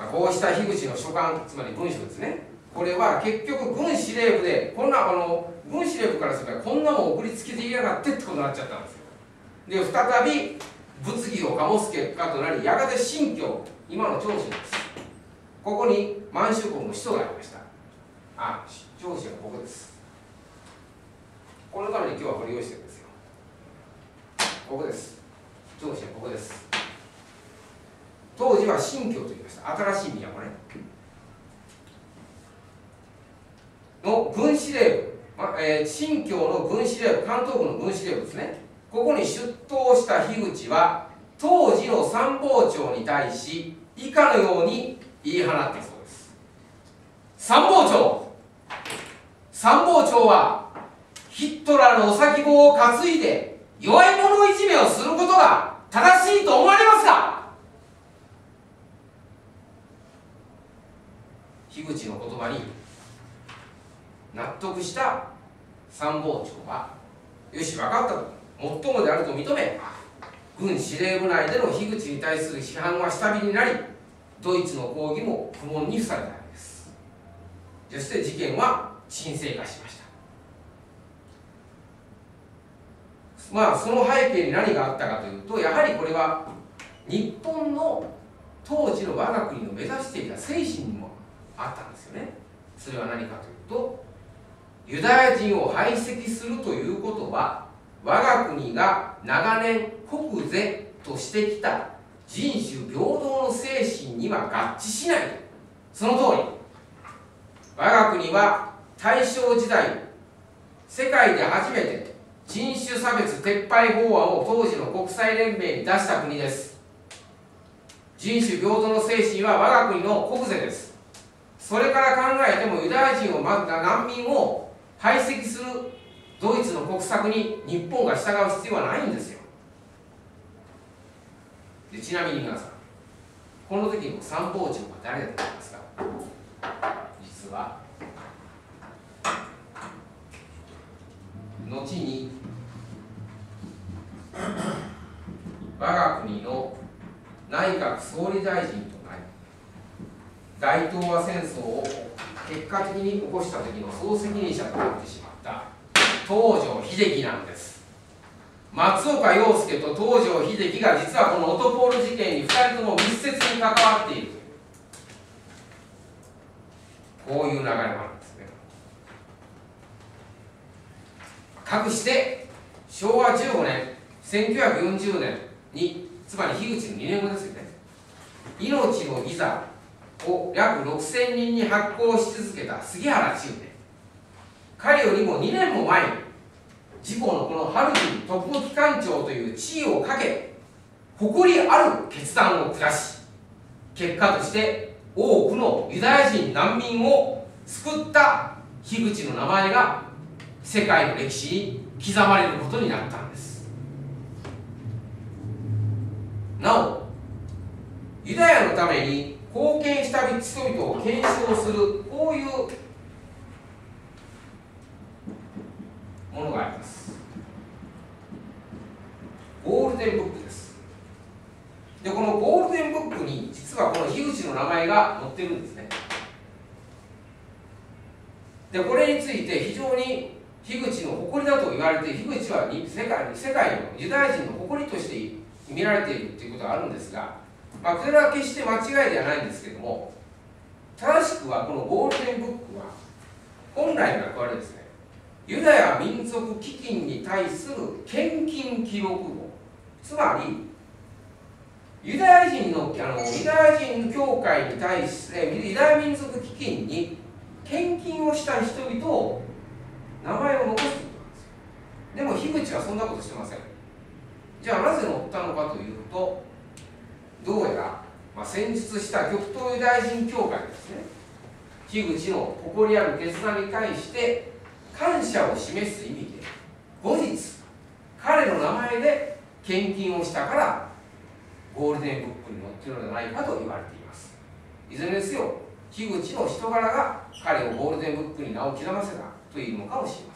まあ、こうした樋口の書簡つまり文書ですね。これは結局軍司令部でこんなあの軍司令部からすればこんなもん送りつけていやがってってことになっちゃったんですよ。で再び物議を醸す結果となりやがて新居今の長州です。ここに満州国の首都がありました。あ長州はここです。このために今日はこれ用意してるんですよ。ここです。長州はここです。時は新居と言いました。新しい都ね。の軍司令部、まえー、新京の軍司令部関東軍の軍司令部ですね。ここに出頭した樋口は当時の参謀長に対し以下のように言い放ったそうです。参謀長。参謀長はヒットラーのお先棒を担いで弱い者いじめをすることが正しいと思われますか？樋口の言葉に納得した参謀長はよし分かったと。最もであると認め軍司令部内での樋口に対する批判は下火になりドイツの抗議も不問に付されたわけです。そして事件は沈静化しました。まあその背景に何があったかというとやはりこれは日本の当時の我が国の目指していた精神にもあったんですよね。それは何かというとユダヤ人を排斥するということは我が国が長年国是としてきた人種平等の精神には合致しないその通り。我が国は大正時代世界で初めて人種差別撤廃法案を当時の国際連盟に出した国です。人種平等の精神は我が国の国是です。それから考えてもユダヤ人をま難民を排斥するドイツの国策に日本が従う必要はないんですよ。でちなみに皆さんこの時の参謀長は誰だと思いますか？実は後に我が国の内閣総理大臣と大東亜戦争を結果的に起こした時の総責任者となってしまった東条英機なんです。松岡洋介と東条英機が実はこのオトポール事件に2人とも密接に関わっている。こういう流れもあるんですね。かくして昭和15年1940年につまり樋口の2年後ですよね。命のビザを約6000人に発行し続けた。杉原千畝彼よりも2年も前に事故のこの春に特務機関長という地位をかけ誇りある決断を下し結果として多くのユダヤ人難民を救った樋口の名前が世界の歴史に刻まれることになったんです。なおユダヤのために貢献した人々を検証するこういうものがあります。ゴールデンブックです。でこのゴールデンブックに実はこの樋口の名前が載ってるんですね。でこれについて非常に樋口の誇りだと言われて樋口は世界世界のユダヤ人の誇りとして見られているということがあるんですが、まあ、これは決して間違いではないんですけども正しくはこのゴールデンブックは本来の役割ですねユダヤ民族基金に対する献金記録簿。つまりユダヤ人のあのユダヤ人教会に対してユダヤ民族基金に献金をした人々を名前を残すことなんですよ。でも樋口はそんなことしてません。じゃあなぜ載ったのかというと、先日した極東ユダヤ人教会ですね。樋口の誇りある決断に対して感謝を示す意味で後日彼の名前で献金をしたからゴールデンブックに載っているのではないかと言われています。いずれにせよ樋口の人柄が彼をゴールデンブックに名を刻ませたというのかもしれません。